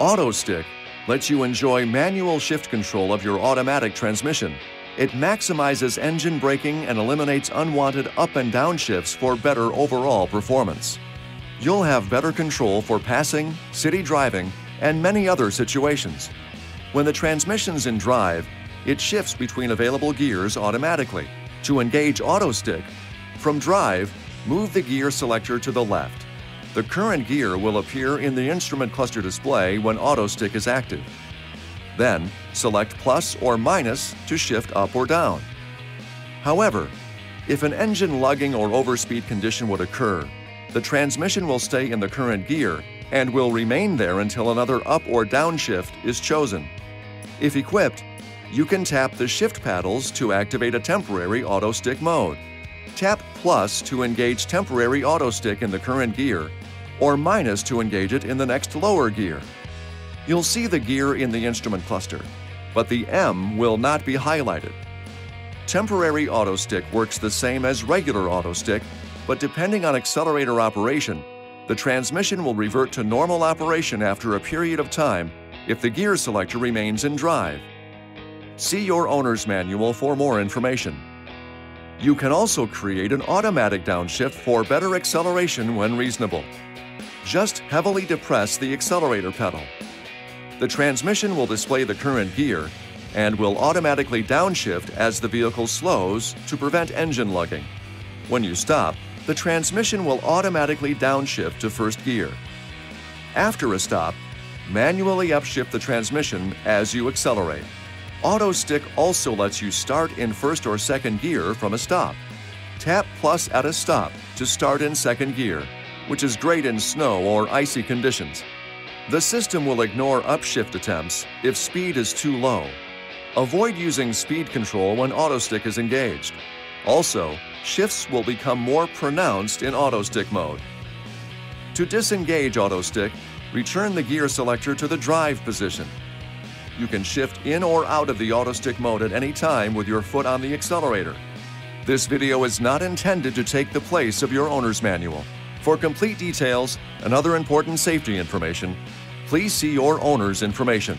Auto Stick lets you enjoy manual shift control of your automatic transmission. It maximizes engine braking and eliminates unwanted up and down shifts for better overall performance. You'll have better control for passing, city driving, and many other situations. When the transmission's in drive, it shifts between available gears automatically. To engage Auto Stick, from drive, move the gear selector to the left. The current gear will appear in the instrument cluster display when Auto Stick is active. Then, select plus or minus to shift up or down. However, if an engine lugging or overspeed condition would occur, the transmission will stay in the current gear and will remain there until another up or down shift is chosen. If equipped, you can tap the shift paddles to activate a temporary auto stick mode. Tap plus to engage temporary auto stick in the current gear, or minus to engage it in the next lower gear. You'll see the gear in the instrument cluster, but the M will not be highlighted. Temporary auto stick works the same as regular auto stick, but depending on accelerator operation, the transmission will revert to normal operation after a period of time if the gear selector remains in drive. See your owner's manual for more information. You can also create an automatic downshift for better acceleration when reasonable. Just heavily depress the accelerator pedal. The transmission will display the current gear and will automatically downshift as the vehicle slows to prevent engine lugging. When you stop, the transmission will automatically downshift to first gear. After a stop, manually upshift the transmission as you accelerate. Auto Stick also lets you start in first or second gear from a stop. Tap plus at a stop to start in second gear, which is great in snow or icy conditions. The system will ignore upshift attempts if speed is too low. Avoid using speed control when auto stick is engaged. Also, shifts will become more pronounced in auto stick mode. To disengage auto stick, return the gear selector to the drive position. You can shift in or out of the auto stick mode at any time with your foot on the accelerator. This video is not intended to take the place of your owner's manual. For complete details and other important safety information, please see your owner's information.